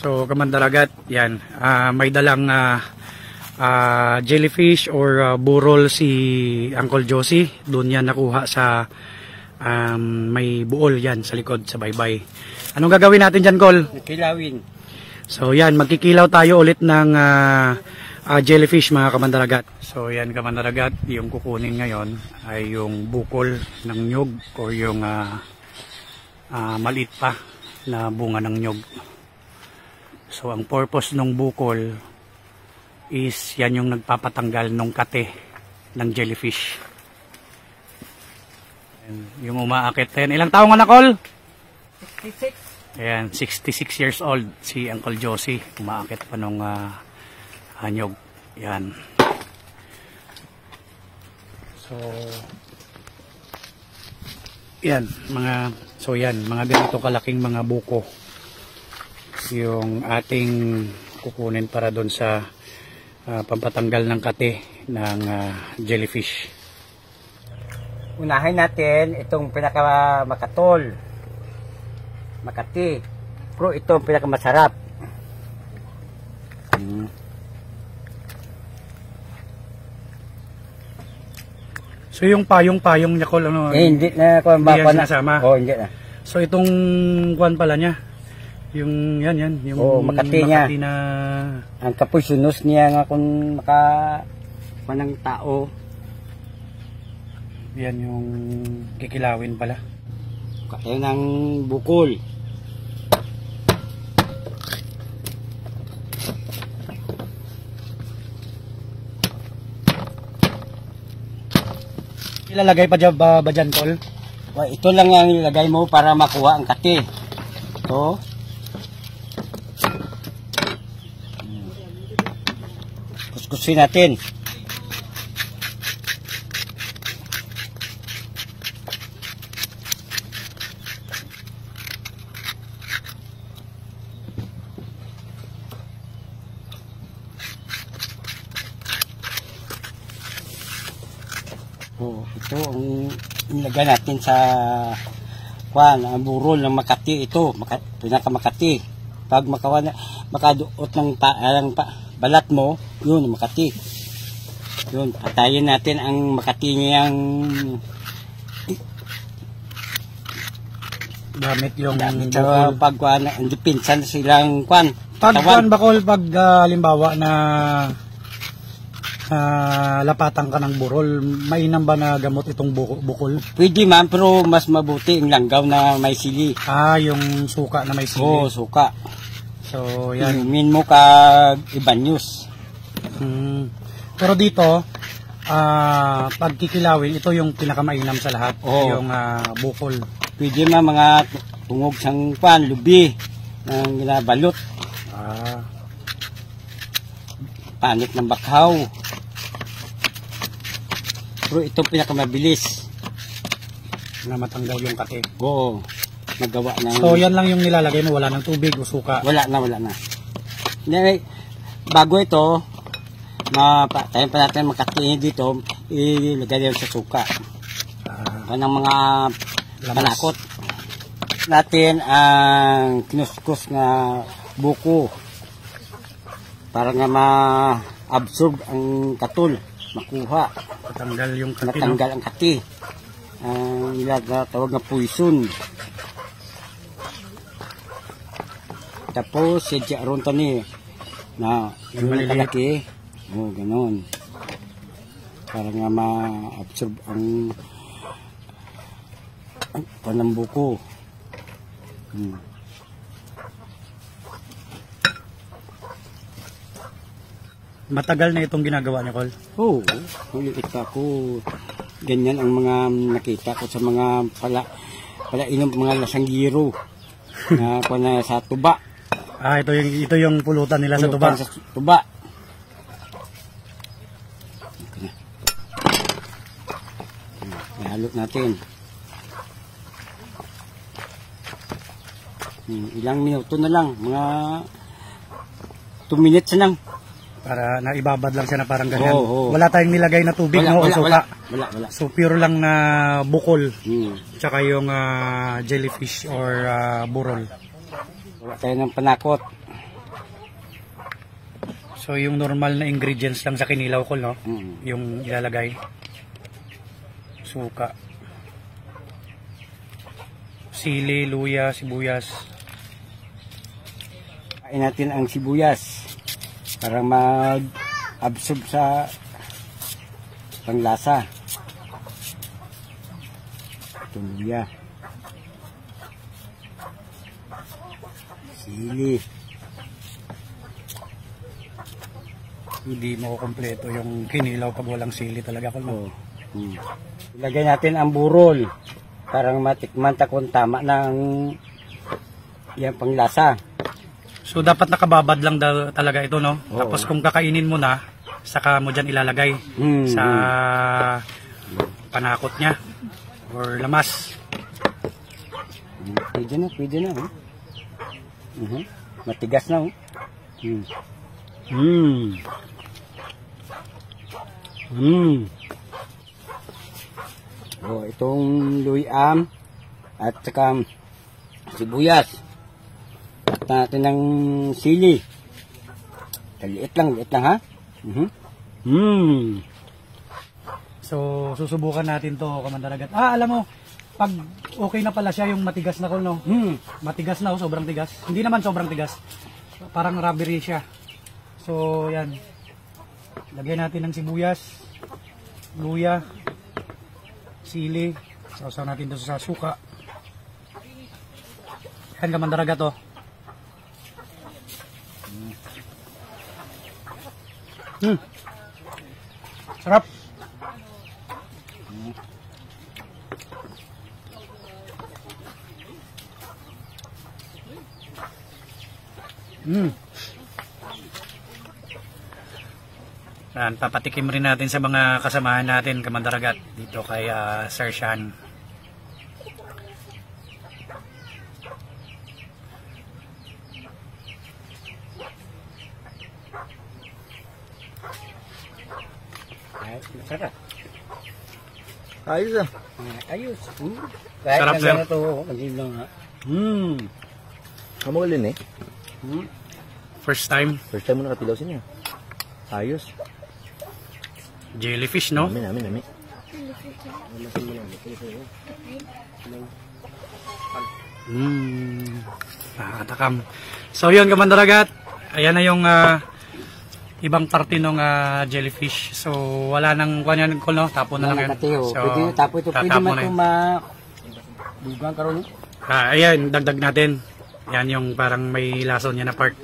So, kamandaragat, yan. Ah, may dalang ah, ah, jellyfish or ah, burol si Uncle Josie. Doon yan nakuha sa um, may buol yan sa likod, sa baybay. Anong gagawin natin dyan, Col? Kilawin. So, yan. Magkikilaw tayo ulit ng ah, ah, jellyfish, mga kamandaragat. So, yan, kamandaragat. Yung kukunin ngayon ay yung bukol ng nyug o yung ah, ah, maliit pa na bunga ng nyug. So, ang purpose ng bukol is yan yung nagpapatanggal ng kate ng jellyfish. Ayan, yung umaakit. Ayan, ilang taong na, Col? 66. Ayan, 66 years old si Uncle Josie. Umaakit pa nung ah, hanyog. Yan. So, yan, mga, so yan, mga ganito kalaking mga buko yung ating kukunin para doon sa ah, pampatanggal ng kate ng ah, jellyfish. Unahin natin itong pinaka makatol. Makati. Pero ito ang pinakamasarap. Mm. So yung payong-payong niya ko ano, Eh, hindi na Hindi yan sinasama? Oo, hindi na. So itong kwan pala niya, yung yan yan, yung Oo, Makati niya. na Ang kapusyunos niya nga kung maka panang tao. yan yung kikilawin pala. Kaya ng bukol. Ilalagay pa dyan ba, ba dyan, Tol? Wa, ito lang ang ilagay mo para makuha ang kati. Ito. Kuskusin natin. Oh, ito ang nilagay natin sa kwan, ang burol ng Makati ito, maka, pinaka Makati. Pag makawa na, makaduot ng pa, ang pa, balat mo, yun, Makati. Yun, patayin natin ang Makati niyang Gamit yung gamit sa pagkwan, ang dipinsan silang kwan. Pag katawan. kwan ba, Col, pag halimbawa na ah, lapatan ka ng burol, mainam ba na gamot itong buko, bukol? Pwede man, pero mas mabuti ang langgaw na may sili. Ah, yung suka na may Oo, sili. suka. So, yan. Inumin mo kag ibanyos. Hmm. Pero dito, ah pag kikilawin, ito yung pinakamainam sa lahat. Oo. Yung ah, bukol. Pwede man mga tungog sang pan, lubi, ng ginabalot, Ah, panit ng bakhaw. Pero ito pinakamabilis. na matanggal yung kate. Oo, nagawa ng... So, yan lang yung nilalagay mo. Wala ng tubig o suka. Wala na, wala na. Hindi, bago ito, mapatayin pa natin makatingin dito, ilagay yan sa suka. Ah, ng mga Lamas. panakot. Natin ang kinuskus nga buko para nga ma-absorb ang katul, makuha, matanggal yung kate. no? natanggal ang kati. Ang na tawag na poison. Tapos, sedya ron tani na Yung kalaki. Oo, ganun. Para nga ma-absorb ang ang panambuko. Hmm. Matagal na itong ginagawa ni Col. Oo, oh, nakita ko ganyan ang mga nakita ko sa mga pala pala inom mga lasanggiro na na sa tuba. Ah, ito yung ito yung pulutan nila sa tuba. Pulutan Sa tuba. Na. Hmm, Ihalo natin. Hmm, ilang minuto na lang, mga 2 minutes na lang. Para naibabad lang siya na parang ganyan. Oo, oo. Wala tayong nilagay na tubig Wala, no, wala, suka. wala, wala, wala. So pure lang na bukol. Hmm. Tsaka yung ah, jellyfish or ah, burol. Wala tayo ng panakot. So yung normal na ingredients lang sa kinilaw ko, no? Mm. Yung ilalagay. Suka. Sili, luya, sibuyas. Kain natin ang sibuyas para mag-absorb sa panglasa. Ito luya. Sili. Hindi mo kompleto yung kinilaw pag walang sili talaga ko? Oh. Hmm. Ilagay natin ang burol. Parang matikman ta kung tama ng yan panglasa. So dapat nakababad lang talaga ito, no? Oo. Tapos kung kakainin mo na, saka mo dyan ilalagay Hmm. sa panakot niya or lamas. Hmm. Pwede na, pwede na. Mhm. Matigas na. Oh. Hmm. Hmm. Hmm. Oh, itong luyam at saka sibuyas. At natin ng sili. Liit lang, liit lang ha. Mhm. Hmm. So susubukan natin to, kamandaragat. Ah, alam mo, pag okay na pala siya yung matigas na kulno. Hmm. Matigas na, oh, sobrang tigas. Hindi naman sobrang tigas. Parang rubbery siya. So, yan. Lagyan natin ng sibuyas, luya, sili. Sausaw natin doon sa suka. Yan kamandaraga to. Hmm. Sarap. Hmm. Yan, papatikim rin natin sa mga kasamahan natin, kamandaragat, dito kay ah, Sir Shan. Ay, masarap. Ayos ah. Ayos. Hmm. Kahit Sarap, na sir. ganito, maging lang ha. Hmm. Kamugalin eh. Hmm. First time, First time mo nakapilaw sa niya. Ayos. jellyfish, no? Amin, amin, amin. Hmm. Nakakatakam. So yun, kamandaragat. Ayan na yung ah, ibang parte ng ah, jellyfish. So wala nang kanyan ko no, tapo na lang yun. So, pwede yun, tapo ito. Pwede man ito ma... Dugang karoon. Ah, ayan, dagdag natin. Yan yung parang may lason niya na part.